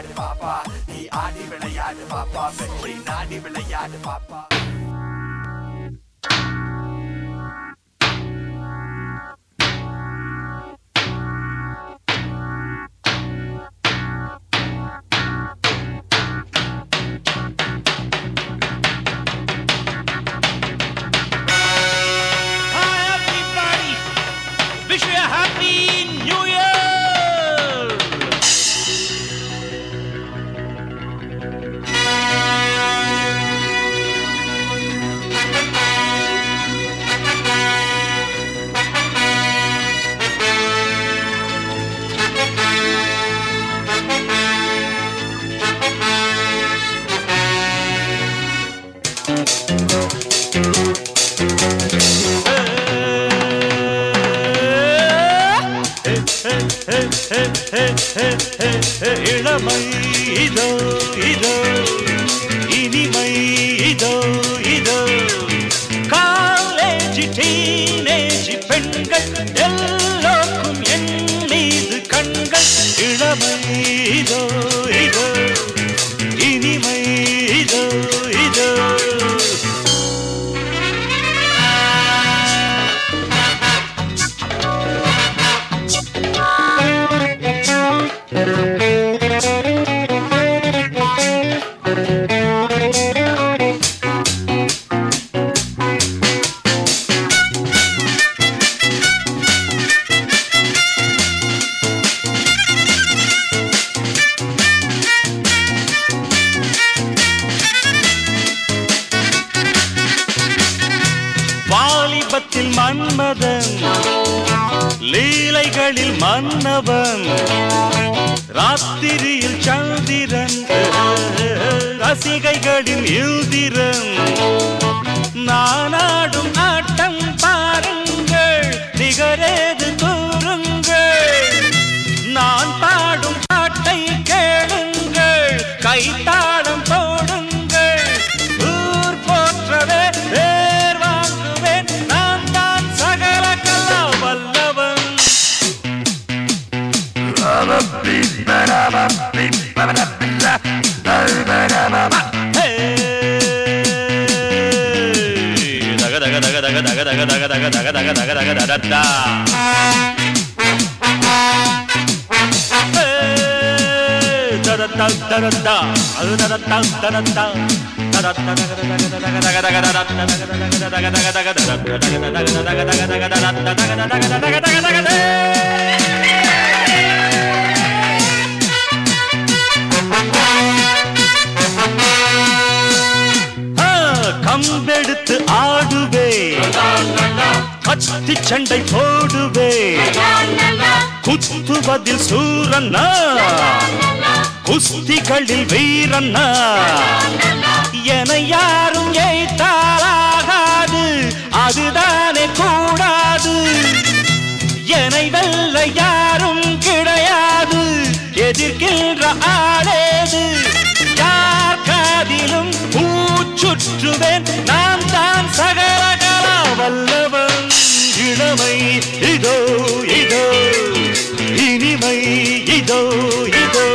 விளையாடு பாப்பா நீ ஆடி விளையாடு பாப்பா வெற்றி நாடி விளையாடு பாப்பா இளமை இதோ இதோ இனிமை இதோ இதோ காலேஜ் டீனேஜ் வாலிபத்தில் மன்மதன் லீலைகளில் மன்னவன் ராத்திரியில் சந்திரன் ரசிகைகளின் இந்திரன். நானாடும் ஆட்டம் daga, daga, daga, daga, daga, daga, daga, daga, daga, daga, daga, daga. Hey! கத்தி சண்டை போடுவே. குத்துவதில் சூரண்ணா. குஸ்திகளில் வீரண்ணா. என யாரும் ஏய்த்தாலாகாது அதுதானே கூடாது. என்னை வெல்ல யாரும் கிடையாது. எதிர்க்கின்ற ஆளேது. யார் காதிலும் பூச்சுற்றுவேன் நான் தான் சகலகலா வல்லவன். ஈழமை இதோ இதோ இனிமை இதோ இதோ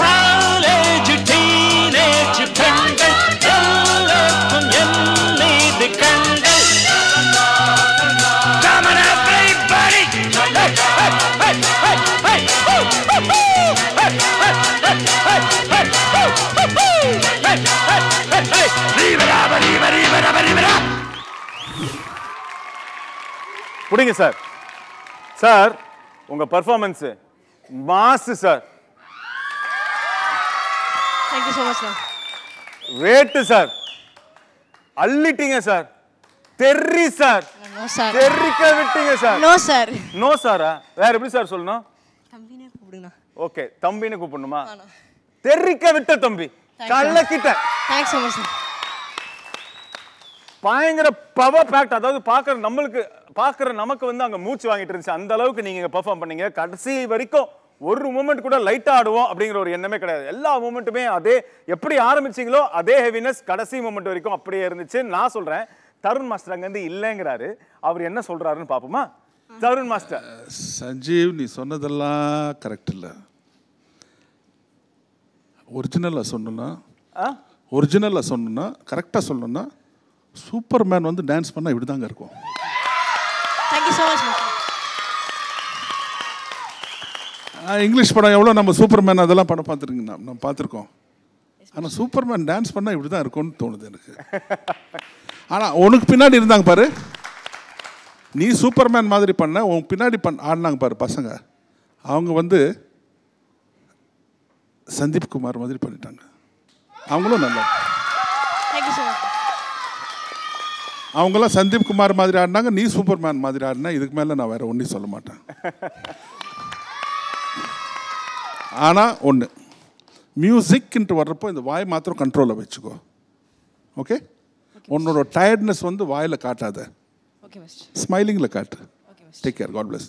காலேஜ் டீனேஜ் பெண்கள் எல்லாருக்கும் என்னை இது கண்கள் Libera, libera, libera, libera. பிடிங்க சார் சார் உங்க performance mass sir thank you so much sir அள்ளிட்டீங்க sir தெர்ரி சார் தெர்ரிக்க விட்டீங்க சார் நோ சார் நோ சாரா வேற எப்படி சார் சொல்லணும்? தம்பினே கூப்பிடுங்கண்ணா ஓகே தம்பின்னு கூப்பிடணுமா? ஆனா. தெர்ரிக்க விட்ட தம்பி. கள்ளக்கிட்ட. தேங்க்ஸ் ஸோ மச் சார் பயங்கர பவர் பேக்ட் அதாவது பார்க்குற நம்மளுக்கு பார்க்குற நமக்கு வந்து அங்கே மூச்சு வாங்கிட்டு இருந்துச்சு. அந்த அளவுக்கு நீங்கள் பெர்ஃபார்ம் பண்ணீங்க. கடைசி வரைக்கும் ஒரு மூமெண்ட் கூட லைட்டாக ஆடுவோம் அப்படிங்கிற ஒரு எண்ணமே கிடையாது. எல்லா மூமெண்ட்டுமே அதே எப்படி ஆரம்பிச்சீங்களோ அதே ஹெவினஸ் கடைசி மூமெண்ட் வரைக்கும் அப்படியே இருந்துச்சு. நான் சொல்கிறேன் தருண் மாஸ்டர் அங்கேருந்து இல்லைங்கிறாரு. அவர் என்ன சொல்கிறாருன்னு பார்ப்போமா? தருண் மாஸ்டர் சஞ்சீவ் நீ சொன்னதெல்லாம் கரெக்ட் இல்லை. ஒரிஜினலாக ஆ? ஒரிஜினலாக சொல்லணும்னா கரெக்டாக சொல்லணும்னா சூப்பர் மேன் வந்து டான்ஸ் பண்ணால் இப்படி தாங்க இருக்கும் இங்கிலீஷ் படம் எவ்வளோ நம்ம சூப்பர் மேன் அதெல்லாம் படம் பார்த்துருக்கீங்க நம்ம பார்த்துருக்கோம். ஆனால் சூப்பர் மேன் டான்ஸ் பண்ணால் இப்படி தான் இருக்கும்னு தோணுது எனக்கு. ஆனால் உனக்கு பின்னாடி இருந்தாங்க பாரு. நீ சூப்பர் மேன் மாதிரி பண்ண உன் பின்னாடி பண் ஆடினாங்க பாரு பசங்க. அவங்க வந்து சந்தீப் குமார் மாதிரி பண்ணிட்டாங்க. அவங்களும் நல்லா. அவங்களாம் சந்தீப் குமார் மாதிரி ஆடினாங்க நீ சூப்பர் மேன் மாதிரி ஆடினா இதுக்கு மேலே நான் வேற ஒன்றையும் சொல்ல மாட்டேன். ஆனால் ஒன்று மியூசிக்ன்ட்டு வர்றப்போ இந்த வாய் மாத்திரம் கண்ட்ரோலில் வச்சுக்கோ. ஓகே உன்னோட டயர்ட்னஸ் வந்து வாயில் காட்டாத. ஓகே மாஸ்டர் ஸ்மைலிங்கில் காட்டு. Okay master take care God bless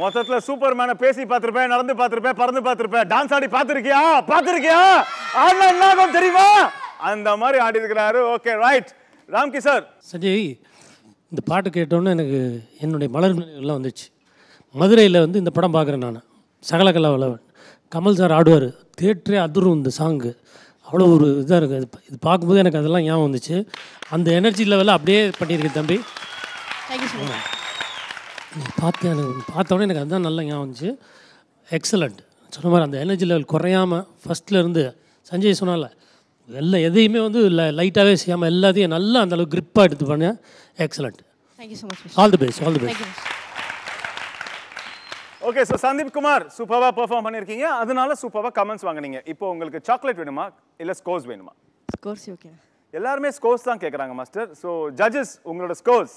மொத்தத்துல சூப்பர் மேனை பேசி பார்த்திருப்பேன் நடந்து பார்த்திருப்பேன் பறந்து பார்த்திருப்பேன். டான்ஸ் ஆடி பார்த்திருக்கியா? பார்த்திருக்கியா? ஆடினா என்ன ஆகும் தெரியுமா? அந்த மாதிரி ஆடி இருக்கிறாரு okay right Ramki sir Sanjay இந்த பாட்டு கேட்டோன்னே எனக்கு என்னுடைய மலர் நினைவுகள்லாம் வந்துச்சு. மதுரையில் வந்து இந்த படம் பார்க்குறேன் நான். சகலகலா வல்லவன். கமல் சார் ஆடுவார். தேட்டரே அதிரும் இந்த சாங்கு அவ்வளோ ஒரு இதாக இருக்குது இது இது பார்க்கும்போது எனக்கு அதெல்லாம் ஞாபகம் வந்துச்சு. அந்த எனர்ஜி லெவலில் அப்படியே பண்ணியிருக்கேன் தம்பி. தேங்க்யூ ஸோ மச் நீ பார்த்து எனக்கு பார்த்தோன்னே எனக்கு அதுதான் நல்லா ஞாபகம் வந்துச்சு. எக்ஸலண்ட் சொன்ன மாதிரி அந்த எனர்ஜி லெவல் குறையாமல் ஃபஸ்ட்லேருந்து சஞ்சய் சொன்னால எல்லாம் எதையுமே வந்து லைட்டாகவே செய்யாமல் எல்லாத்தையும் நல்லா அந்த அளவுக்கு grip-ஆ எடுத்து பண்ண. Excellent thank you so much all the best all the best okay so Sandeep Kumar சூப்பராக பெர்ஃபார்ம் பண்ணியிருக்கீங்க அதனால சூப்பராக கமெண்ட்ஸ் வாங்குனீங்க. இப்போ உங்களுக்கு சாக்லேட் வேணுமா? இல்லை ஸ்கோர்ஸ் வேணுமா? ஸ்கோர்ஸ் ஓகே எல்லாருமே ஸ்கோர்ஸ் தான் கேட்குறாங்க மாஸ்டர் ஸோ ஜட்ஜஸ் உங்களோட ஸ்கோர்ஸ்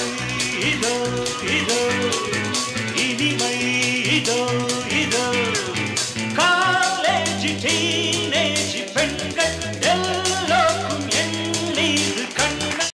இதோ